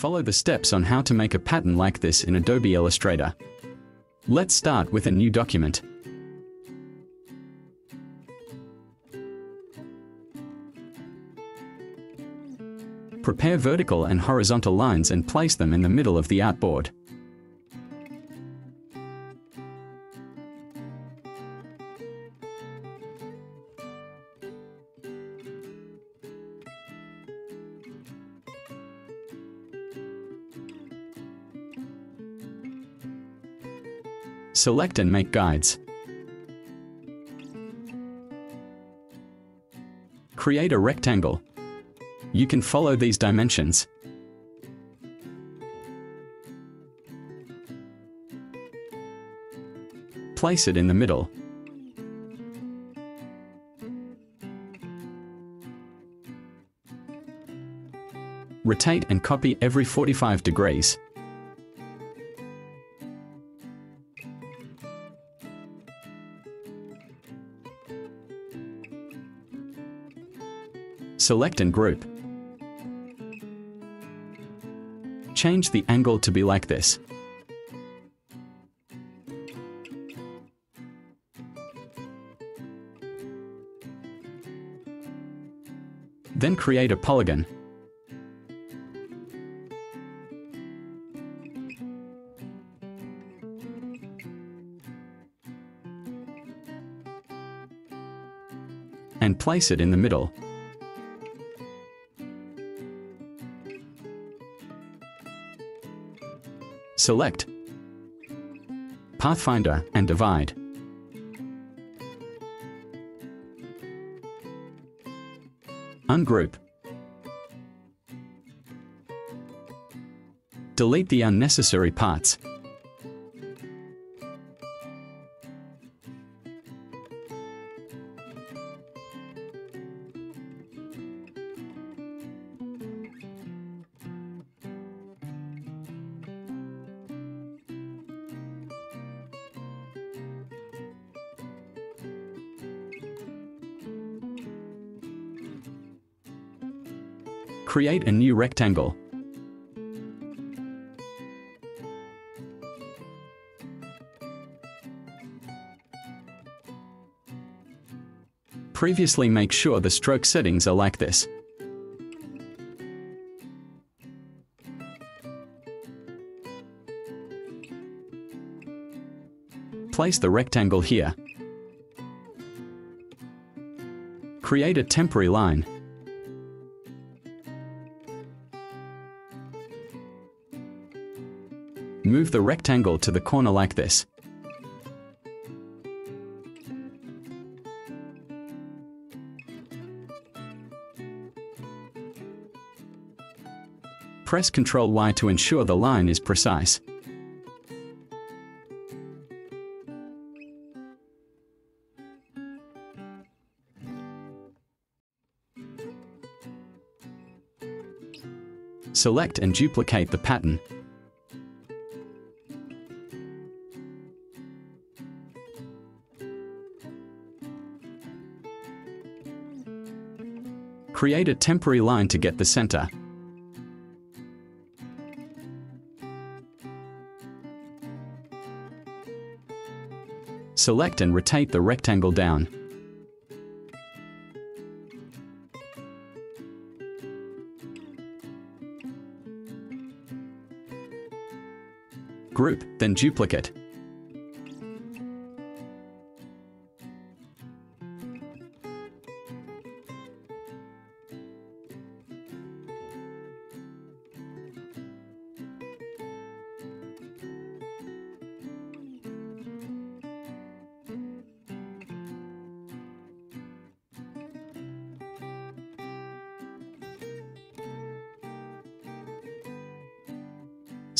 Follow the steps on how to make a pattern like this in Adobe Illustrator. Let's start with a new document. Prepare vertical and horizontal lines and place them in the middle of the artboard. Select and make guides. Create a rectangle. You can follow these dimensions. Place it in the middle. Rotate and copy every 45 degrees. Select and group. Change the angle to be like this. Then create a polygon. And place it in the middle. Select Pathfinder and divide. Ungroup. Delete the unnecessary parts. Create a new rectangle. Previously make sure the stroke settings are like this. Place the rectangle here. Create a temporary line. Move the rectangle to the corner like this. Press Ctrl Y to ensure the line is precise. Select and duplicate the pattern. Create a temporary line to get the center. Select and rotate the rectangle down. Group, then duplicate.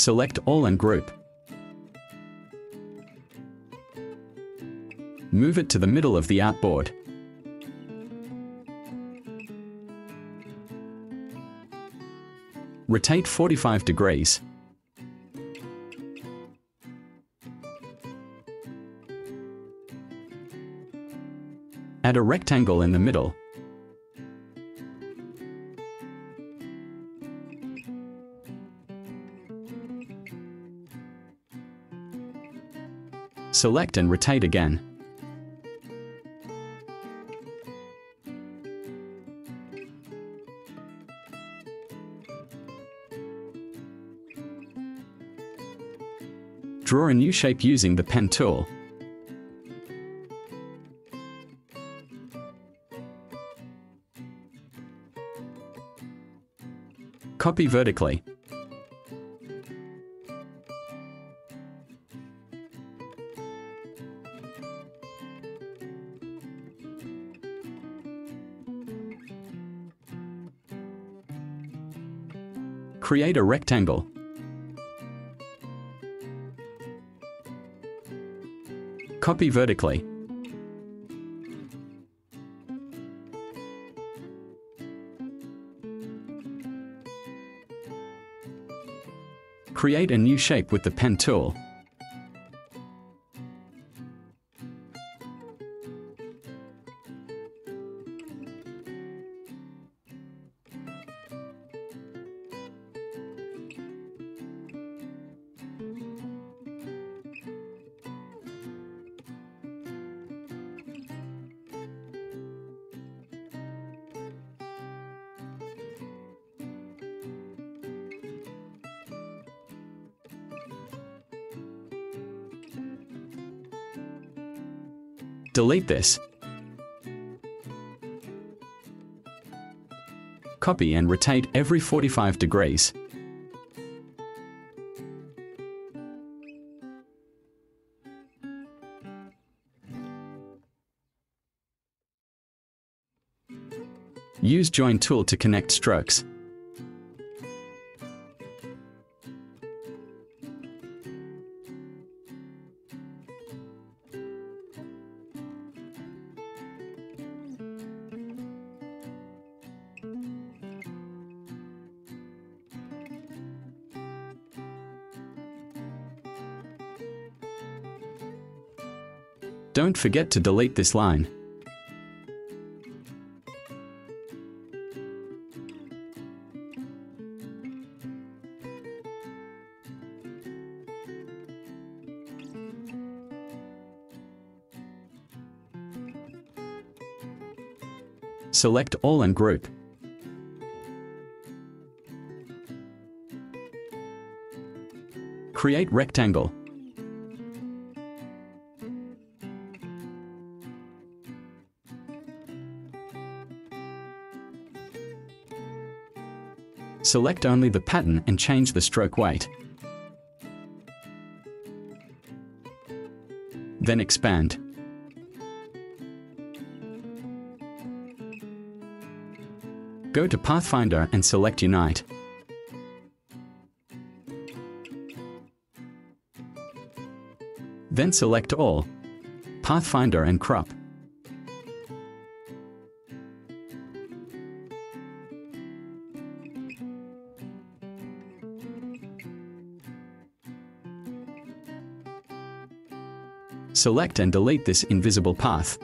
Select All and Group. Move it to the middle of the artboard. Rotate 45 degrees. Add a rectangle in the middle. Select and rotate again. Draw a new shape using the pen tool. Copy vertically. Create a rectangle. Copy vertically. Create a new shape with the pen tool. Delete this. Copy and rotate every 45 degrees. Use Join tool to connect strokes. Don't forget to delete this line. Select all and group. Create rectangle. Select only the pattern and change the stroke weight. Then expand. Go to Pathfinder and select Unite. Then select All, Pathfinder and Crop. Select and delete this invisible path.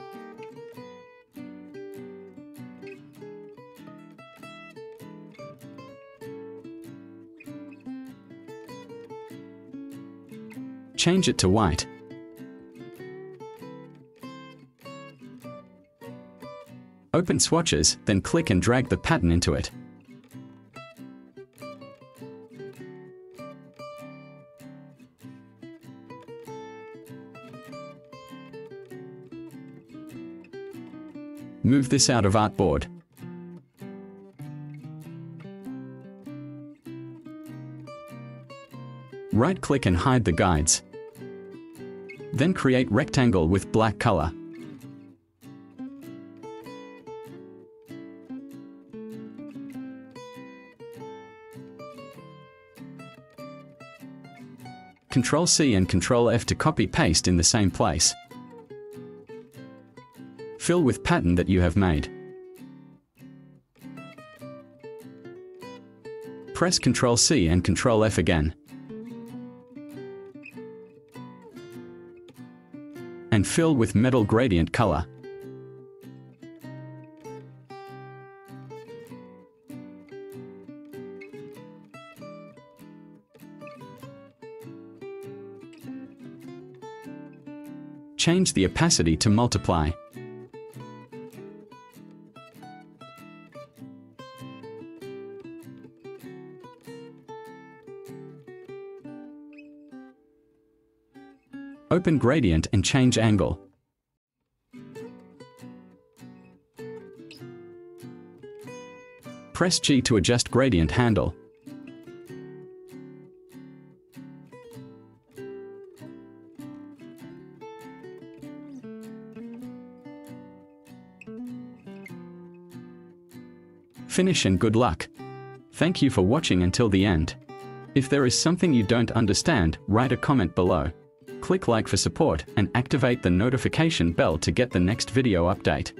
Change it to white. Open swatches, then click and drag the pattern into it. Move this out of Artboard. Right-click and hide the guides. Then create rectangle with black color. Control C and Control F to copy paste in the same place. Fill with pattern that you have made. Press Control C and Control F again. And fill with metal gradient color. Change the opacity to multiply. Open gradient and change angle. Press G to adjust gradient handle. Finish and good luck. Thank you for watching until the end. If there is something you don't understand, write a comment below. Click like for support and activate the notification bell to get the next video update.